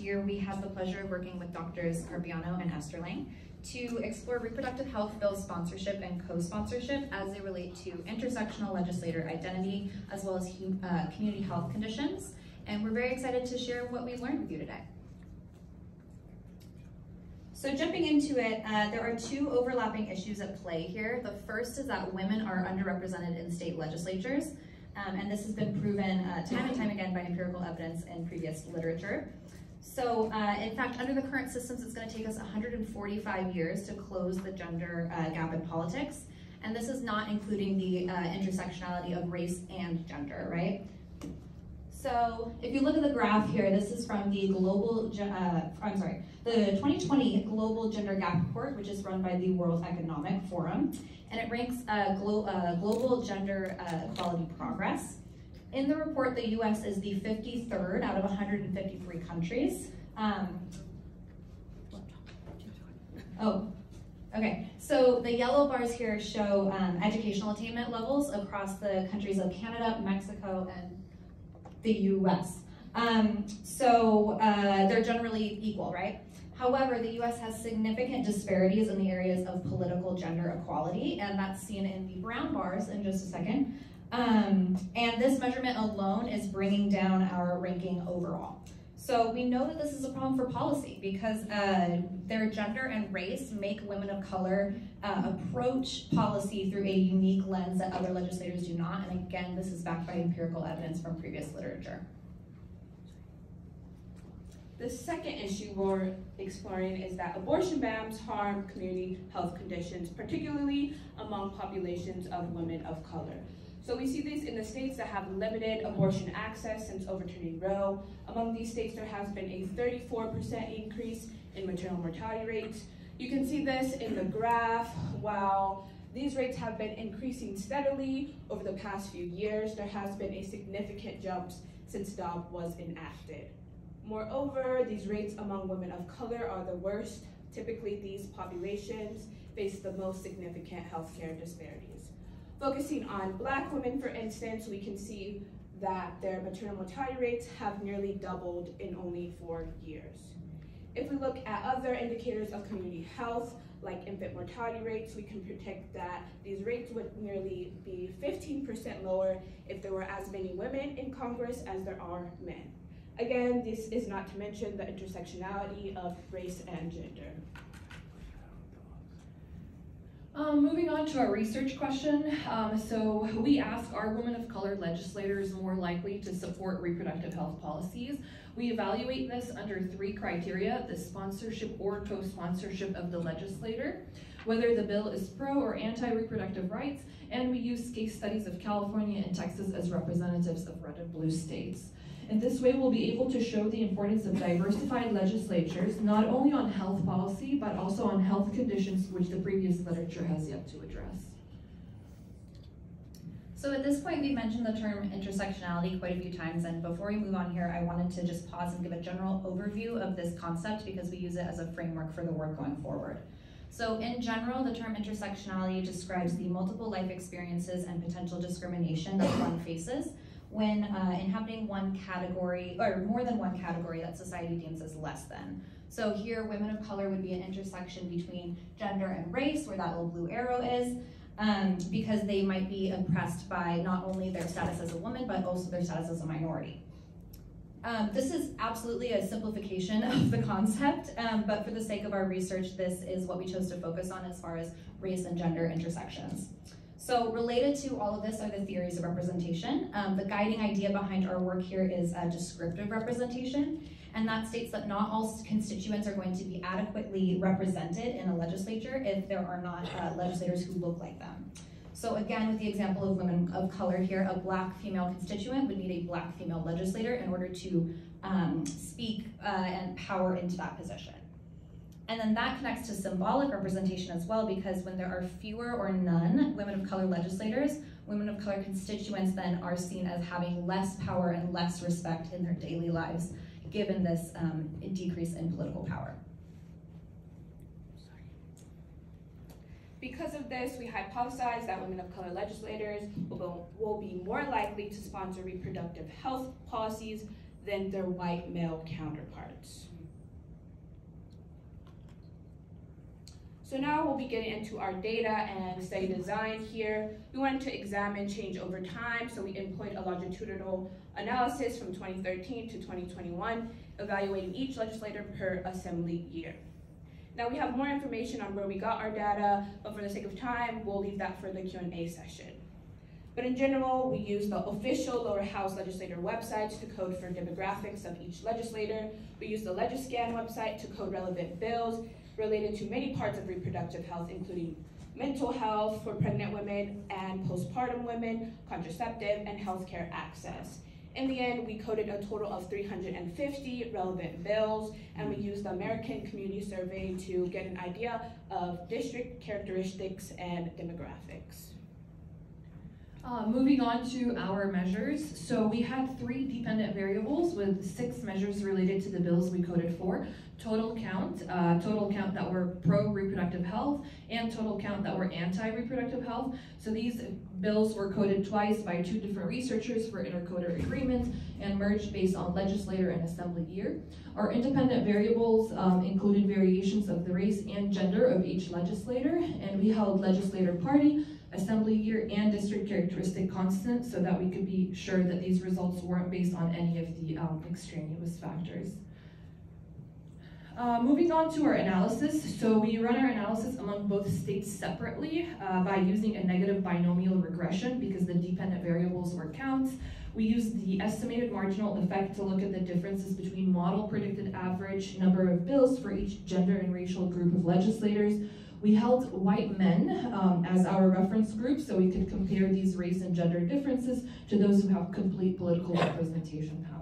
year, we had the pleasure of working with Doctors Carpiano and Esterling to explore reproductive health bill sponsorship and co-sponsorship as they relate to intersectional legislator identity, as well as uh, community health conditions. And we're very excited to share what we learned with you today. So jumping into it, uh, there are two overlapping issues at play here. The first is that women are underrepresented in state legislatures, um, and this has been proven uh, time and time again by empirical evidence in previous literature. So uh, in fact, under the current systems, it's gonna take us 145 years to close the gender uh, gap in politics. And this is not including the uh, intersectionality of race and gender, right? So if you look at the graph here, this is from the global, uh, I'm sorry, the 2020 Global Gender Gap Report, which is run by the World Economic Forum, and it ranks uh, glo uh, global gender uh, equality progress. In the report, the US is the 53rd out of 153 countries. Um, oh, okay. So the yellow bars here show um, educational attainment levels across the countries of Canada, Mexico, and the US. Um, so uh, they're generally equal, right? However, the US has significant disparities in the areas of political gender equality, and that's seen in the brown bars in just a second. Um, and this measurement alone is bringing down our ranking overall. So we know that this is a problem for policy because uh, their gender and race make women of color uh, approach policy through a unique lens that other legislators do not. And again, this is backed by empirical evidence from previous literature. The second issue we're exploring is that abortion bans harm community health conditions, particularly among populations of women of color. So we see this in the states that have limited abortion access since overturning Roe. Among these states, there has been a 34% increase in maternal mortality rates. You can see this in the graph. While these rates have been increasing steadily over the past few years, there has been a significant jump since Dobbs was enacted. Moreover, these rates among women of color are the worst. Typically, these populations face the most significant healthcare disparities. Focusing on black women, for instance, we can see that their maternal mortality rates have nearly doubled in only four years. If we look at other indicators of community health, like infant mortality rates, we can predict that these rates would nearly be 15% lower if there were as many women in Congress as there are men. Again, this is not to mention the intersectionality of race and gender. Um, moving on to our research question. Um, so we ask, are women of color legislators more likely to support reproductive health policies? We evaluate this under three criteria, the sponsorship or co-sponsorship of the legislator, whether the bill is pro or anti-reproductive rights, and we use case studies of California and Texas as representatives of red and blue states. In this way, we'll be able to show the importance of diversified legislatures, not only on health policy, but also on health conditions which the previous literature has yet to address. So at this point, we've mentioned the term intersectionality quite a few times, and before we move on here, I wanted to just pause and give a general overview of this concept because we use it as a framework for the work going forward. So in general, the term intersectionality describes the multiple life experiences and potential discrimination that one faces when uh, inhabiting one category, or more than one category that society deems as less than. So here, women of color would be an intersection between gender and race, where that little blue arrow is, um, because they might be oppressed by not only their status as a woman, but also their status as a minority. Um, this is absolutely a simplification of the concept, um, but for the sake of our research, this is what we chose to focus on as far as race and gender intersections. So related to all of this are the theories of representation. Um, the guiding idea behind our work here is a descriptive representation, and that states that not all constituents are going to be adequately represented in a legislature if there are not uh, legislators who look like them. So again, with the example of women of color here, a black female constituent would need a black female legislator in order to um, speak uh, and power into that position. And then that connects to symbolic representation as well, because when there are fewer or none women of color legislators, women of color constituents then are seen as having less power and less respect in their daily lives, given this um, decrease in political power. Because of this, we hypothesize that women of color legislators will, will be more likely to sponsor reproductive health policies than their white male counterparts. So now we'll be getting into our data and study design here. We wanted to examine change over time, so we employed a longitudinal analysis from 2013 to 2021, evaluating each legislator per assembly year. Now we have more information on where we got our data, but for the sake of time, we'll leave that for the Q&A session. But in general, we use the official lower house legislator websites to code for demographics of each legislator. We use the Legiscan website to code relevant bills related to many parts of reproductive health, including mental health for pregnant women and postpartum women, contraceptive, and healthcare access. In the end, we coded a total of 350 relevant bills, and we used the American Community Survey to get an idea of district characteristics and demographics. Uh, moving on to our measures. So we had three dependent variables with six measures related to the bills we coded for. Total count, uh, total count that were pro-reproductive health, and total count that were anti-reproductive health. So these bills were coded twice by two different researchers for intercoder agreement and merged based on legislator and assembly year. Our independent variables um, included variations of the race and gender of each legislator, and we held legislator party, assembly year, and district characteristic constant so that we could be sure that these results weren't based on any of the um, extraneous factors. Uh, moving on to our analysis, so we run our analysis among both states separately uh, by using a negative binomial regression because the dependent variables were counts. We use the estimated marginal effect to look at the differences between model predicted average number of bills for each gender and racial group of legislators. We held white men um, as our reference group so we could compare these race and gender differences to those who have complete political representation power.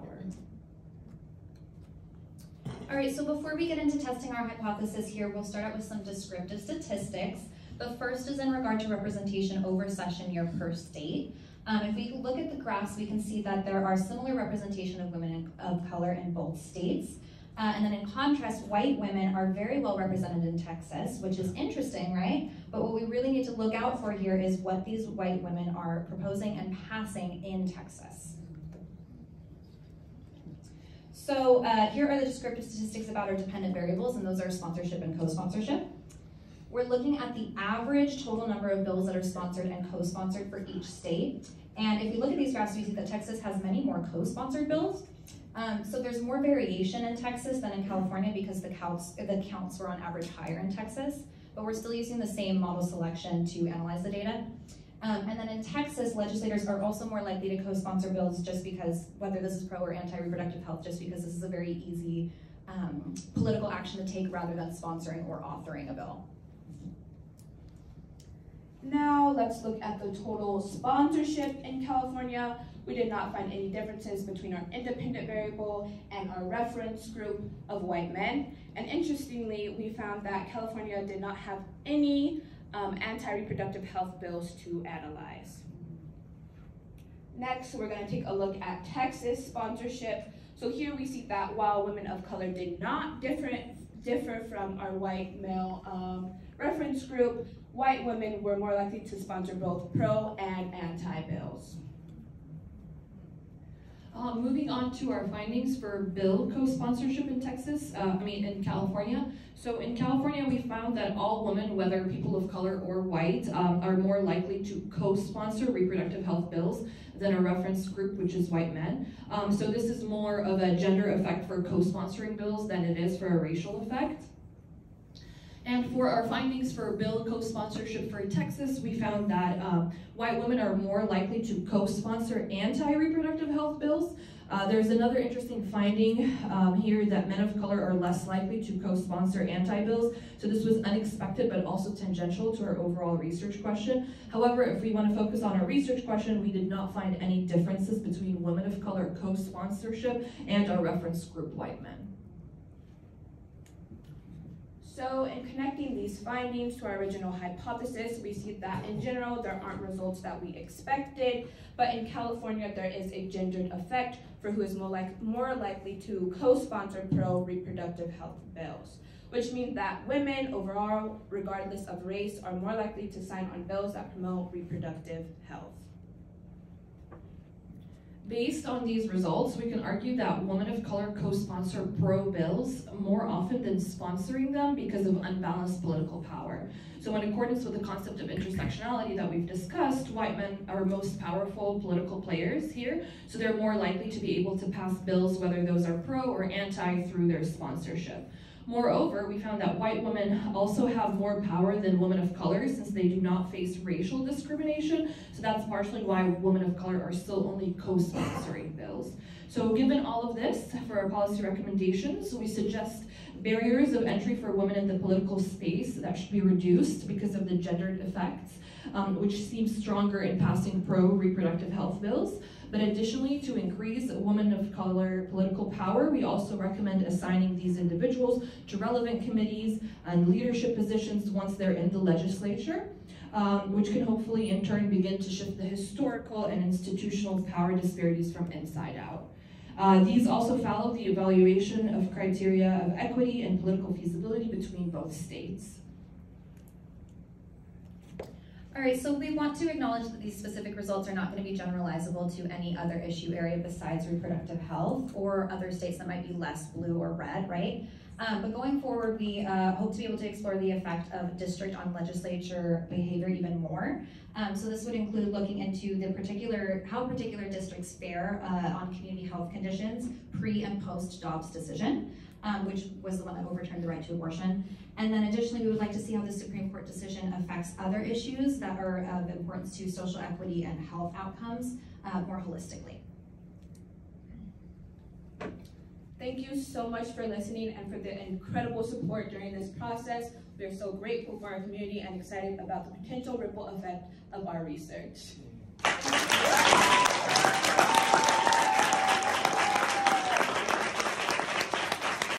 All right, so before we get into testing our hypothesis here, we'll start out with some descriptive statistics. The first is in regard to representation over session year per state. Um, if we look at the graphs, we can see that there are similar representation of women of color in both states. Uh, and then in contrast, white women are very well represented in Texas, which is interesting, right? But what we really need to look out for here is what these white women are proposing and passing in Texas. So uh, here are the descriptive statistics about our dependent variables, and those are sponsorship and co-sponsorship. We're looking at the average total number of bills that are sponsored and co-sponsored for each state. And if you look at these graphs, we see that Texas has many more co-sponsored bills. Um, so there's more variation in Texas than in California because the counts, the counts were on average higher in Texas, but we're still using the same model selection to analyze the data. Um, and then in Texas, legislators are also more likely to co-sponsor bills just because, whether this is pro or anti-reproductive health, just because this is a very easy um, political action to take rather than sponsoring or authoring a bill. Now let's look at the total sponsorship in California. We did not find any differences between our independent variable and our reference group of white men. And interestingly, we found that California did not have any um, anti-reproductive health bills to analyze. Next, we're going to take a look at Texas sponsorship. So here we see that while women of color did not different, differ from our white male um, reference group, white women were more likely to sponsor both pro and anti bills. Uh, moving on to our findings for bill co-sponsorship in Texas, uh, I mean in California. So in California, we found that all women, whether people of color or white, um, are more likely to co-sponsor reproductive health bills than a reference group, which is white men. Um, so this is more of a gender effect for co-sponsoring bills than it is for a racial effect. And for our findings for bill co-sponsorship for Texas, we found that um, white women are more likely to co-sponsor anti-reproductive health bills. Uh, there's another interesting finding um, here that men of color are less likely to co-sponsor anti-bills. So this was unexpected but also tangential to our overall research question. However, if we want to focus on our research question, we did not find any differences between women of color co-sponsorship and our reference group white men. So in connecting these findings to our original hypothesis, we see that in general, there aren't results that we expected, but in California, there is a gendered effect for who is more, like, more likely to co-sponsor pro-reproductive health bills, which means that women overall, regardless of race, are more likely to sign on bills that promote reproductive health. Based on these results, we can argue that women of color co-sponsor pro bills more often than sponsoring them because of unbalanced political power. So in accordance with the concept of intersectionality that we've discussed, white men are most powerful political players here, so they're more likely to be able to pass bills, whether those are pro or anti, through their sponsorship. Moreover, we found that white women also have more power than women of color since they do not face racial discrimination. So that's partially why women of color are still only co-sponsoring bills. So given all of this, for our policy recommendations, we suggest barriers of entry for women in the political space that should be reduced because of the gendered effects, um, which seems stronger in passing pro-reproductive health bills. But additionally, to increase women of color political power, we also recommend assigning these individuals to relevant committees and leadership positions once they're in the legislature. Um, which can hopefully in turn begin to shift the historical and institutional power disparities from inside out. Uh, these also follow the evaluation of criteria of equity and political feasibility between both states. All right, so we want to acknowledge that these specific results are not going to be generalizable to any other issue area besides reproductive health or other states that might be less blue or red, right? Um, but going forward, we uh, hope to be able to explore the effect of district on legislature behavior even more. Um, so this would include looking into the particular, how particular districts fare uh, on community health conditions pre and post Dobbs decision um, which was the one that overturned the right to abortion. And then additionally, we would like to see how the Supreme Court decision affects other issues that are of importance to social equity and health outcomes uh, more holistically. Thank you so much for listening and for the incredible support during this process. We are so grateful for our community and excited about the potential ripple effect of our research.